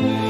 Yeah.